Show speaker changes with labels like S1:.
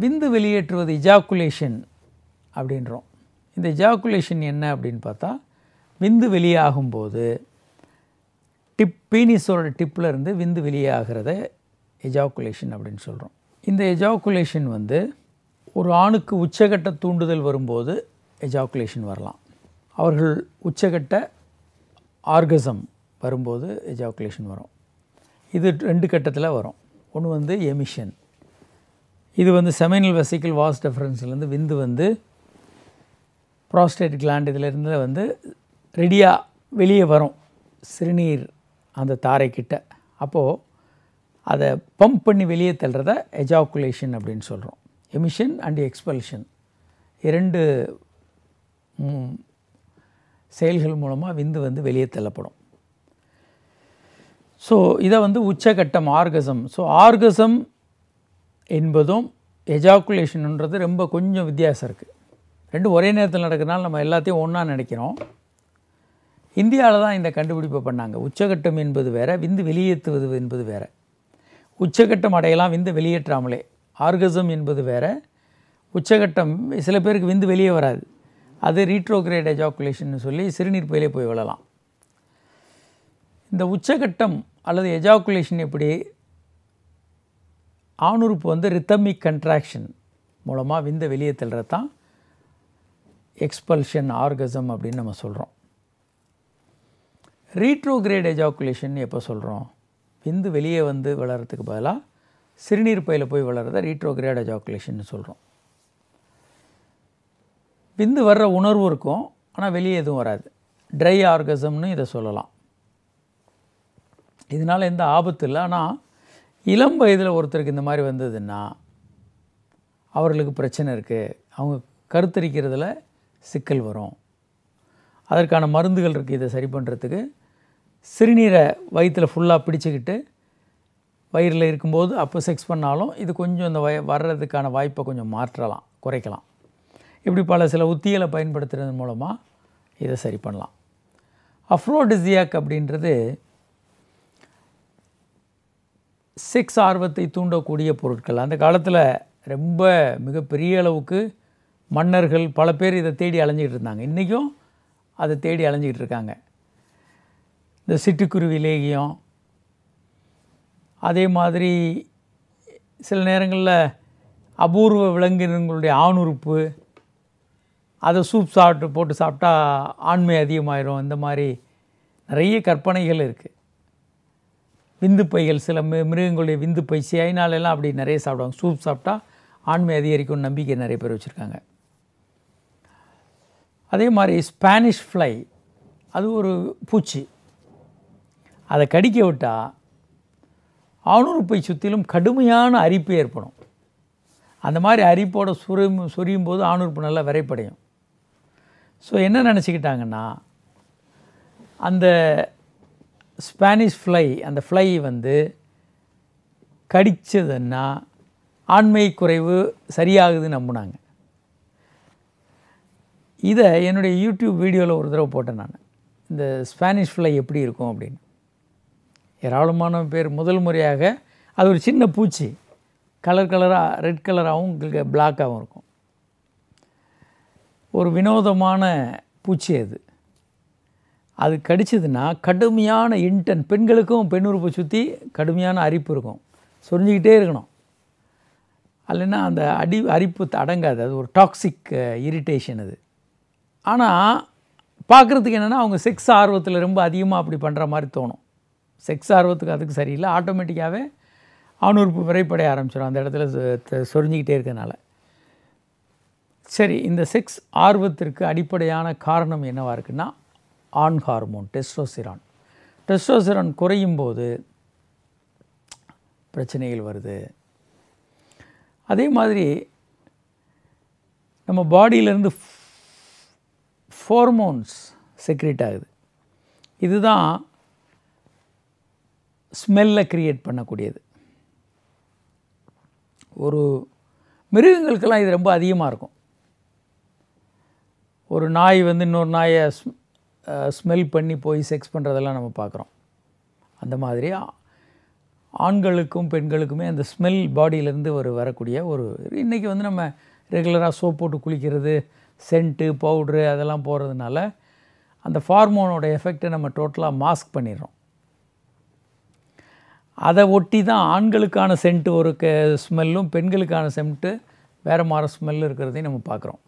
S1: விந்து வெளியேற்றுவது இஜாக்குலேஷன் அப்படின்றோம். இந்த இஜாக்குலேஷன் என்ன அப்படின்னு பார்த்தா விந்து வெளியாகும்போது டிப் பீனிஸோட டிப்பில் இருந்து விந்து வெளியாகிறத எஜாக்குலேஷன் அப்படின்னு சொல்கிறோம் இந்த எஜாக்குலேஷன் வந்து ஒரு ஆணுக்கு உச்சகட்ட தூண்டுதல் வரும்போது எஜாக்குலேஷன் வரலாம். அவர்கள் உச்சகட்ட ஆர்கசம் வரும்போது எஜாக்குலேஷன் வரும். இது ரெண்டு கட்டத்தில் வரும். ஒன்று வந்து எமிஷன் இது வந்து செமைனல் வெசிக்கிள் வாஸ் டெஃபரன்ஸ்லேருந்து விந்து வந்து ப்ராஸ்டேட் கிளாண்ட் இதிலேருந்து வந்து ரெடியாக வெளியே வரும். சிறுநீர் அந்த தாரைக்கிட்ட. அப்போது அதை பம்ப் பண்ணி வெளியே தள்ளுறத எஜாக்குலேஷன் அப்படின்னு சொல்கிறோம் எமிஷன் அண்ட் எக்ஸ்பல்ஷன் இரண்டு செயல்கள் மூலமாக விந்து வந்து வெளியே தள்ளப்படும். ஸோ இதை வந்து உச்சகட்டம் ஆர்கசம். ஸோ ஆர்கசம் என்பதும் எஜாக்குலேஷன்ன்றது ரொம்ப கொஞ்சம் வித்தியாசம் இருக்குது ரெண்டும் ஒரே நேரத்தில் நடக்கிறனால நம்ம எல்லாத்தையும் ஒன்றா நினைக்கிறோம். இந்தியாவில் தான் இந்த கண்டுபிடிப்பை பண்ணாங்க. உச்சகட்டம் என்பது வேற விந்து வெளியேற்றுவது என்பது வேற. உச்சகட்டம் அடையலாம் விந்து வெளியேற்றாமலே. ஆர்கசம் என்பது வேற. உச்சகட்டம் சில பேருக்கு விந்து வெளியே வராது. அது ரீட்ரோகிரேட் எஜாக்குலேஷன் சொல்லி சிறுநீர் பயிலே போய் விழலாம். இந்த உச்சகட்டம் அல்லது எஜாக்குலேஷன் எப்படி ஆணுறுப்பு வந்து ரித்தமிக் கன்ட்ராக்ஷன் மூலமாக விந்து வெளியே தள்ளுறது தான் எக்ஸ்பல்ஷன் ஆர்கசம் அப்படின்னு நம்ம சொல்கிறோம் ரீட்ரோகிரேட் எஜாக்குலேஷன் எப்போ சொல்கிறோம் விந்து வெளியே வந்து வளர்கிறதுக்கு பதிலாக சிறுநீர் பையில் போய் வளர்கிறத ரீட்ரோகிரேட் எஜாக்குலேஷன் சொல்கிறோம் விந்து வர்ற உணர்வு இருக்கும் ஆனால் வெளியே எதுவும் வராது. ட்ரை ஆர்கசம்னு இதை சொல்லலாம். இதனால் எந்த ஆபத்து இல்லை ஆனால் இளம் வயதில் ஒருத்தருக்கு இந்த மாதிரி வந்ததுன்னா அவர்களுக்கு பிரச்சனை இருக்குது அவங்க கருத்தரிக்கிறதுல சிக்கல் வரும். அதற்கான மருந்துகள் இருக்குது இதை சரி பண்ணுறதுக்கு சிறுநீரை வயிற்றில் ஃபுல்லாக பிடிச்சிக்கிட்டு வயிறில் இருக்கும்போது அப்போ செக்ஸ் பண்ணாலும் இது கொஞ்சம் இந்த வய வர்றதுக்கான வாய்ப்பை கொஞ்சம் மாற்றலாம் குறைக்கலாம். இப்படி பல சில உத்திகளை பயன்படுத்துறது மூலமாக இதை சரி பண்ணலாம். அஃப்ரோடிசியாக் அப்படின்றது செக்ஸ் ஆர்வத்தை தூண்டக்கூடிய பொருட்கள். அந்த காலத்தில் ரொம்ப மிகப்பெரிய அளவுக்கு மன்னர்கள் பல பேர் இதை தேடி அலைஞ்சிக்கிட்டு இருந்தாங்க. இன்றைக்கும் அதை தேடி அலைஞ்சிக்கிட்டு இருக்காங்க. இந்த சிட்டுக்குருவி லேகியம் அதே மாதிரி சில நேரங்களில் அபூர்வ விலங்கினங்களுடைய ஆணுறுப்பு அதை சூப் சாப்பிட்டு போட்டு சாப்பிட்டா ஆண்மை அதிகமாயிரும். இந்த மாதிரி நிறைய கற்பனைகள் இருக்குது விந்து பைகள் சில மிருகங்களுடைய விந்து பை சைனாலெல்லாம் அப்படி நிறைய சாப்பிடுவாங்க. சூப் சாப்பிட்டா ஆண்மை அதிகரிக்கும் நம்பிக்கை நிறைய பேர் வச்சுருக்காங்க. அதே மாதிரி ஸ்பானிஷ் ஃப்ளை அது ஒரு பூச்சி. அதை கடிக்க விட்டால் ஆணுறுப்பை சுற்றிலும் கடுமையான அரிப்பு ஏற்படும். அந்த மாதிரி அரிப்போட சுரியும் சொரியும் போது ஆணுறுப்பு நல்லா விரைப்படையும். ஸோ என்ன நினச்சிக்கிட்டாங்கன்னா அந்த ஸ்பானிஷ் ஃப்ளை அந்த ஃப்ளை வந்து கடிச்சதுன்னா ஆண்மை குறைவு சரியாகுதுன்னு நம்பினாங்க. இதை என்னுடைய யூடியூப் வீடியோவில் ஒரு தடவை போட்டேன் நான். இந்த ஸ்பானிஷ் ஃப்ளை எப்படி இருக்கும் அப்படின்னு. ஏராளமான பேர் முதல் முறையாக அது ஒரு சின்ன பூச்சி. கலர் கலராக ரெட் கலராகவும் பிளாக்காகவும் இருக்கும். ஒரு வினோதமான பூச்சி அது. அது கடிச்சதுன்னா கடுமையான இன்டன் பெண்களுக்கும் பெண் உறுப்பை சுற்றி கடுமையான அரிப்பு இருக்கும். சொரிஞ்சிக்கிட்டே இருக்கணும். இல்லைன்னா அந்த அடி அரிப்பு அடங்காது. அது ஒரு டாக்ஸிக் இரிட்டேஷன் அது. ஆனால் பார்க்குறதுக்கு என்னென்னா அவங்க செக்ஸ் ஆர்வத்தில் ரொம்ப அதிகமாக அப்படி பண்ணுற மாதிரி தோணும். செக்ஸ் ஆர்வத்துக்கு அதுக்கு சரியில்லை. ஆட்டோமேட்டிக்காகவே ஆணுறுப்பு விரைப்படைய ஆரம்பிச்சிடும் அந்த இடத்துல சொரிஞ்சிக்கிட்டே இருக்கிறதுனால சரி இந்த செக்ஸ் ஆர்வத்திற்கு அடிப்படையான காரணம் என்னவாக இருக்குன்னா ஆண் ஹார்மோன் டெஸ்டோசிரான். டெஸ்டோசிரான் குறையும் போது பிரச்சனைகள் வருது. அதே மாதிரி நம்ம பாடியிலேருந்து ஃபோர்மோன்ஸ் செக்ரேட் ஆகுது. இதுதான் ஸ்மெல்லை க்ரியேட் பண்ணக்கூடியது. ஒரு மிருகங்களுக்கெல்லாம் இது ரொம்ப அதிகமாக இருக்கும். ஒரு நாய் வந்து இன்னொரு நாயை ஸ்மெல் பண்ணி போய் செக்ஸ் பண்ணுறதெல்லாம் நம்ம பார்க்குறோம். அந்த மாதிரி ஆண்களுக்கும் பெண்களுக்குமே அந்த ஸ்மெல் பாடியிலேருந்து ஒரு வரக்கூடிய ஒரு இன்றைக்கி வந்து நம்ம ரெகுலராக சோப் போட்டு குளிக்கிறது சென்ட்டு பவுட்ரு அதெல்லாம் போடுறதுனால அந்த ஃபார்மோனோட எஃபெக்டை நம்ம டோட்டலாக மாஸ்க் பண்ணிடுறோம். அதை ஒட்டி தான் ஆண்களுக்கான சென்ட்டு ஒரு க ஸ்மெல்லும் பெண்களுக்கான சென்ட்டு வேறு மாற ஸ்மெல் இருக்கிறதையும் நம்ம பார்க்குறோம்.